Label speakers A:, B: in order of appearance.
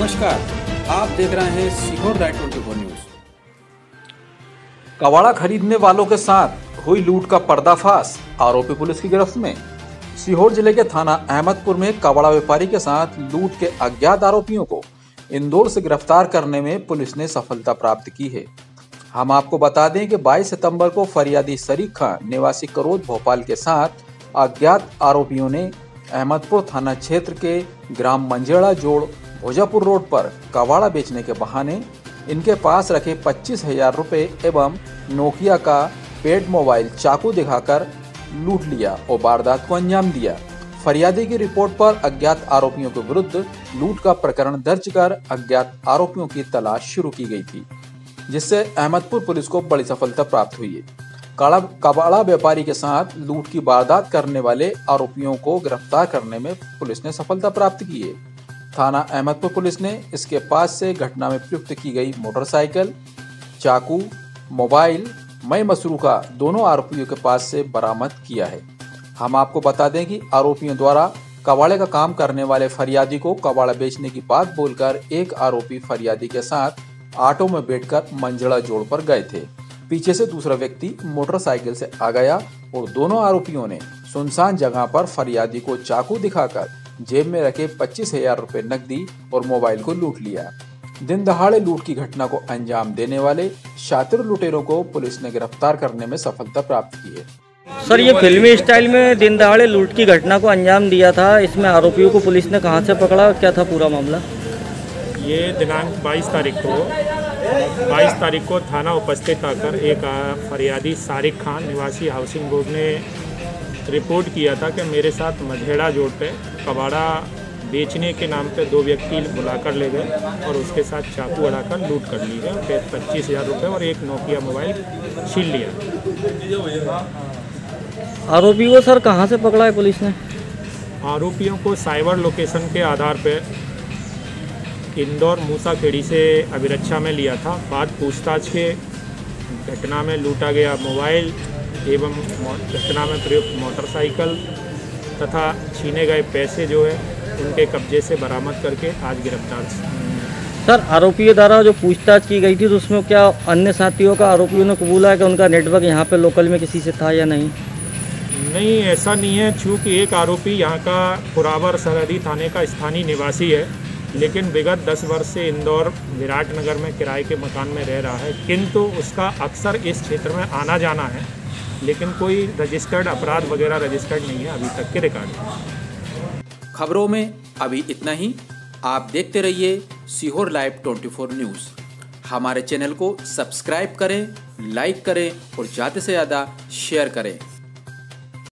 A: नमस्कार, आप देख रहे हैं Sehore right twenty four news.
B: कबाड़ा खरीदने वालों के साथ हुई लूट का पर्दाफाश, आरोपी पुलिस की गिरफ्त में। सीहोर ज़िले के थाना अहमदपुर में कबाड़ा व्यापारी के साथ लूट के अज्ञात आरोपियों को इंदौर से गिरफ़्तार करने में पुलिस ने सफलता प्राप्त की है। हम आपको बता दें कि 22 सितंबर को फरियादी शरीक खान निवासी करोद भोपाल के साथ अज्ञात आरोपियों ने अहमदपुर थाना क्षेत्र के ग्राम मंजेड़ा जोड़ भोजापुर रोड पर कवाड़ा बेचने के बहाने इनके पास रखे पच्चीस हज़ार रुपये एवं नोकिया का पेड मोबाइल चाकू दिखाकर लूट लिया और वारदात को अंजाम दिया। फरियादी की रिपोर्ट पर अज्ञात आरोपियों के विरुद्ध लूट का प्रकरण दर्ज कर अज्ञात आरोपियों की तलाश शुरू की गई थी, जिससे अहमदपुर पुलिस को बड़ी सफलता प्राप्त हुई है। कबाड़ा व्यापारी के साथ लूट की वारदात करने वाले आरोपियों को गिरफ़्तार करने में पुलिस ने सफलता प्राप्त की है। थाना अहमदपुर पुलिस ने इसके पास से घटना में प्रयुक्त की गई मोटरसाइकिल, चाकू, मोबाइल, मई मसरू का दोनों आरोपियों के पास से बरामद किया है। हम आपको बता दें कि आरोपियों द्वारा कबाड़े का काम करने वाले फरियादी को कबाड़ा बेचने की बात बोलकर एक आरोपी फरियादी के साथ ऑटो में बैठकर मंजड़ा जोड़ पर गए थे। पीछे से दूसरा व्यक्ति मोटरसाइकिल से आ गया और दोनों आरोपियों ने सुनसान जगह पर फरियादी को चाकू दिखाकर जेब में रखे पच्चीस हज़ार रूपए नकदी और मोबाइल को लूट लिया। दिन दहाड़े लूट की घटना को अंजाम देने वाले शातिर लुटेरों को पुलिस ने गिरफ़्तार करने में सफलता प्राप्त की है।
C: सर ये फिल्मी स्टाइल में दिन दहाड़े लूट की घटना को अंजाम दिया था इसमें आरोपियों को पुलिस ने कहाँ से पकड़ा क्या था पूरा मामला?
D: ये दिनांक 22 तारीख को 22 तारीख को थाना उपस्थित आकर एक फरियादी सारिक खान निवासी हाउसिंग बोर्ड ने रिपोर्ट किया था कि मेरे साथ मझेड़ा जोड़ पे कबाड़ा बेचने के नाम पे दो व्यक्ति बुलाकर ले गए और उसके साथ चाकू अड़ाकर लूट कर ली गए। फिर पच्चीस हज़ार रुपये और एक नोकिया मोबाइल छीन लिया।
C: आरोपी को सर कहाँ से पकड़ा है पुलिस ने?
D: आरोपियों को साइबर लोकेशन के आधार पर इंदौर मूसा खेड़ी से अभिरक्षा में लिया था। बाद पूछताछ के घटना में लूटा गया मोबाइल एवं घटना में प्रयुक्त मोटरसाइकिल तथा छीने गए पैसे जो है उनके कब्जे से बरामद करके आज गिरफ़्तार
C: सर आरोपियों द्वारा जो पूछताछ की गई थी तो उसमें क्या अन्य साथियों का आरोपियों ने कबूला है कि उनका नेटवर्क यहाँ पे लोकल में किसी से था या नहीं?
D: नहीं ऐसा नहीं है चूँकि एक आरोपी यहाँ का पुरावर सरहदी थाने का स्थानीय निवासी है लेकिन विगत 10 वर्ष से इंदौर विराटनगर में किराए के मकान में रह रहा है किंतु उसका अक्सर इस क्षेत्र में आना जाना है। लेकिन कोई रजिस्टर्ड अपराध वगैरह रजिस्टर्ड नहीं है अभी तक के रिकॉर्ड
A: खबरों में अभी इतना ही। आप देखते रहिए सीहोर लाइव 24 न्यूज़। हमारे चैनल को सब्सक्राइब करें, लाइक करें और ज़्यादा से ज़्यादा शेयर करें।